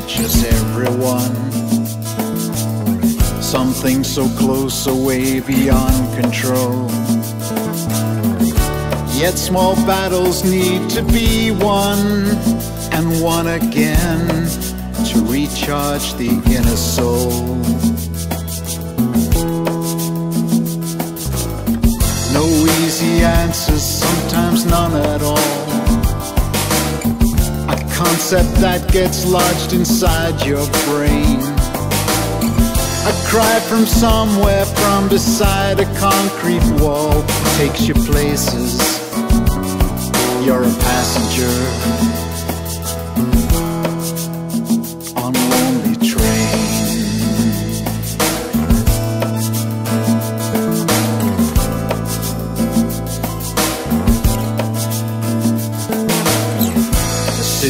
touches everyone. Something so close, so way beyond control. Yet small battles need to be won and won again to recharge the inner soul. No easy answers, sometimes none at all. Concept that gets lodged inside your brain. A cry from somewhere from beside a concrete wall takes you places. You're a passenger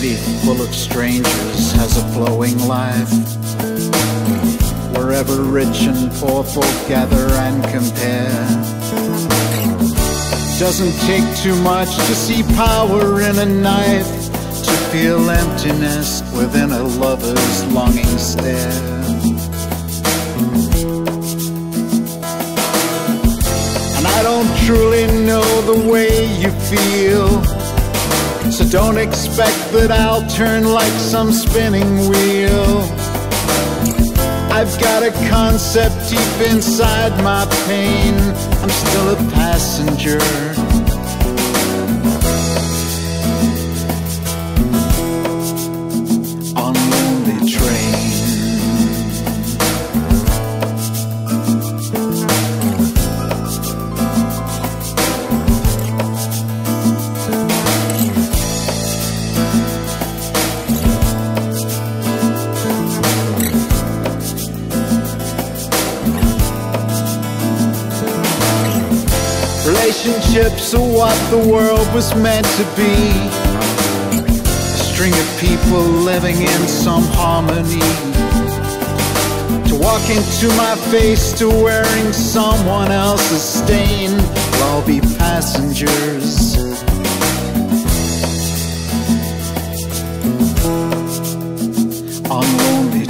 city full of strangers has a flowing life. Wherever rich and poor folk gather and compare. Doesn't take too much to see power in a knife, to feel emptiness within a lover's longing stare. And I don't truly know the way you feel. So don't expect that I'll turn like some spinning wheel. I've got a concept deep inside my pain. I'm still a passenger. Relationships are what the world was meant to be. A string of people living in some harmony. To walk into my face, to wearing someone else's stain, we'll all be passengers. On lonely